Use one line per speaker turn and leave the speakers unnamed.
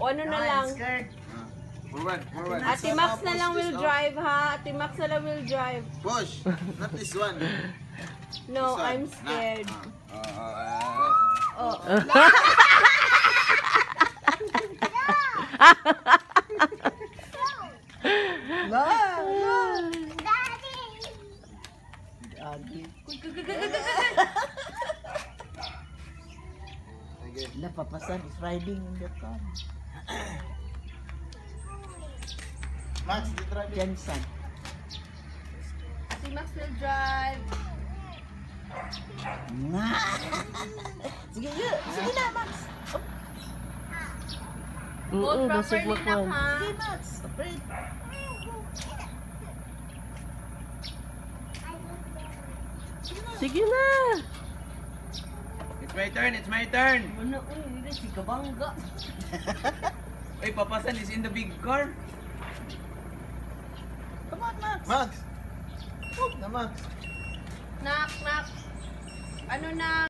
O ano na lang.
Forward, forward.
Ate Max na lang will drive ha. Ate Max na lang will drive.
Push. Not this one.
No,
This one.
I'm
Nah.
scared.
Ah, ah, ah.
Oh.
La, la. Daddy.
Again.
Napapasan is riding in the car.
Max, the drive.
Jensen.
Ate Max will drive.
Sige, yun. Sige na, Max. Oh,
Mm, basig
properly
mo
ha.
Sige, Max. Afraid.
Sige na.
My turn, it's my turn.
Ano, uy, hindi si Kabangga.
Uy, papasan is in the big car.
Come on, Max.
Max. Oh, na Max.
Knock, knock. Ano na?